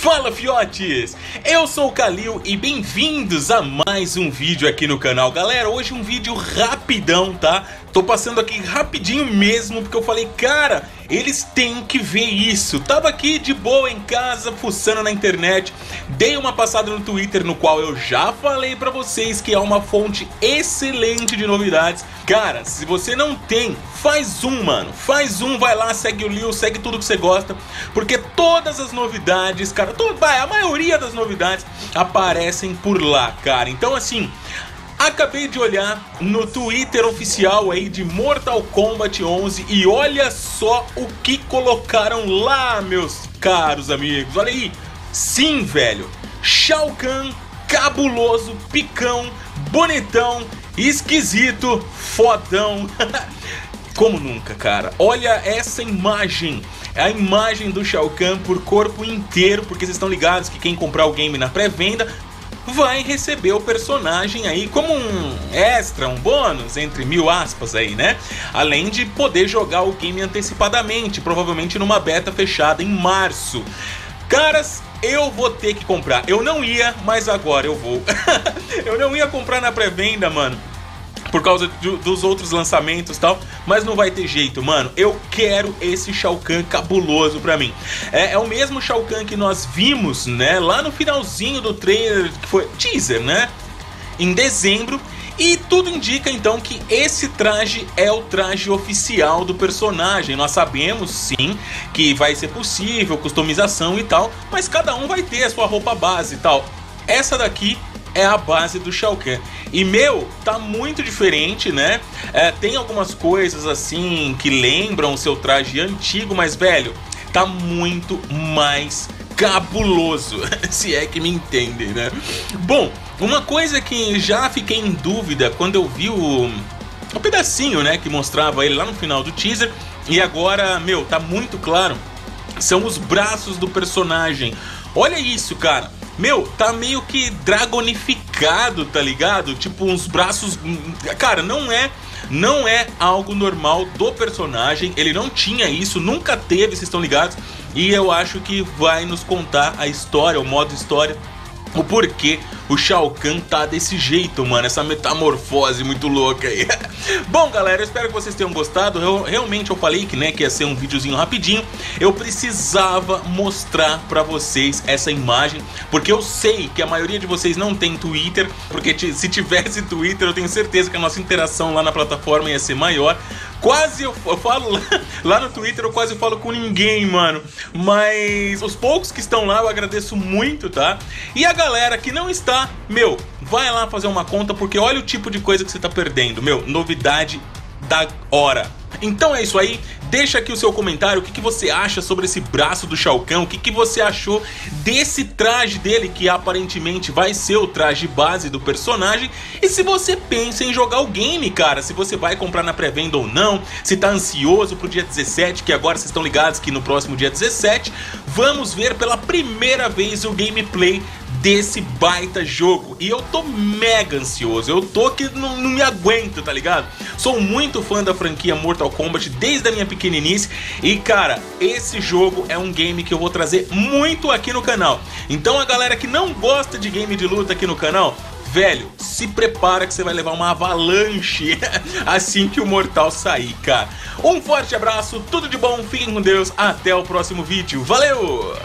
Fala fiotes! Eu sou o Kalil e bem-vindos a mais um vídeo aqui no canal. Galera, hoje um vídeo rapidão, tá? Tô passando aqui rapidinho mesmo porque eu falei, cara, eles têm que ver isso. Tava aqui de boa em casa, fuçando na internet, dei uma passada no Twitter no qual eu já falei pra vocês que é uma fonte excelente de novidades. Cara, se você não tem, faz um, mano. Faz um, vai lá, segue o Lil, segue tudo que você gosta, porque todas as novidades, cara, todo, a maioria das novidades aparecem por lá, cara. Então assim, Acabei de olhar no Twitter oficial aí de Mortal Kombat 11 e olha só o que colocaram lá, meus caros amigos. Olha aí. Sim, velho. Shao Kahn, cabuloso, picão, bonitão, esquisito, fodão. Como nunca, cara. Olha essa imagem. É a imagem do Shao Kahn por corpo inteiro, porque vocês estão ligados que quem comprar o game na pré-venda vai receber o personagem aí como um extra, um bônus, entre mil aspas aí, né? Além de poder jogar o game antecipadamente, provavelmente numa beta fechada em março. Caras, eu vou ter que comprar. Eu não ia, mas agora eu vou. eu não ia comprar na pré-venda, mano por causa do, dos outros lançamentos e tal, mas não vai ter jeito, mano. Eu quero esse Shao Kahn cabuloso pra mim. É, é, o mesmo Shao Kahn que nós vimos, né, lá no finalzinho do trailer, que foi teaser, né, em dezembro. E tudo indica então que esse traje é o traje oficial do personagem. Nós sabemos sim que vai ser possível customização e tal, mas cada um vai ter a sua roupa base e tal. Essa daqui é a base do Shao Kahn. E meu, tá muito diferente, né? É, tem algumas coisas assim que lembram o seu traje antigo, mas velho, tá muito mais cabuloso, se é que me entendem, né? Bom, uma coisa que já fiquei em dúvida quando eu vi o, o pedacinho, né, que mostrava ele lá no final do teaser, e agora, meu, tá muito claro, são os braços do personagem. Olha isso, cara. Meu, tá meio que dragonificado, tá ligado? Tipo, uns braços. Cara, não é. Não é algo normal do personagem. Ele não tinha isso, nunca teve, vocês estão ligados? E eu acho que vai nos contar a história, o modo história o porquê o Shao Kahn tá desse jeito, mano, essa metamorfose muito louca aí. Bom, galera, eu espero que vocês tenham gostado. Eu, realmente eu falei que, né, que ia ser um videozinho rapidinho. Eu precisava mostrar pra vocês essa imagem, porque eu sei que a maioria de vocês não tem Twitter, porque se tivesse Twitter, eu tenho certeza que a nossa interação lá na plataforma ia ser maior. Quase eu, eu falo lá, lá, no Twitter, eu quase falo com ninguém, mano. Mas os poucos que estão lá eu agradeço muito, tá? E a galera que não está, meu, vai lá fazer uma conta porque olha o tipo de coisa que você tá perdendo, meu. Novidade da hora. Então é isso aí, deixa aqui o seu comentário, o que, que você acha sobre esse braço do Shao Kahn, o que, que você achou desse traje dele, que aparentemente vai ser o traje base do personagem, e se você pensa em jogar o game, cara, se você vai comprar na pré-venda ou não, se tá ansioso pro dia 17, que agora vocês estão ligados que no próximo dia 17, vamos ver pela primeira vez o gameplay desse baita jogo. E eu tô mega ansioso, eu tô que não, não, me aguento, tá ligado? Sou muito fã da franquia Mortal Kombat desde a minha pequeninice e cara, esse jogo é um game que eu vou trazer muito aqui no canal. Então a galera que não gosta de game de luta aqui no canal, velho, se prepara que você vai levar uma avalanche assim que o Mortal sair, cara. Um forte abraço, tudo de bom, fiquem com Deus, até o próximo vídeo, valeu!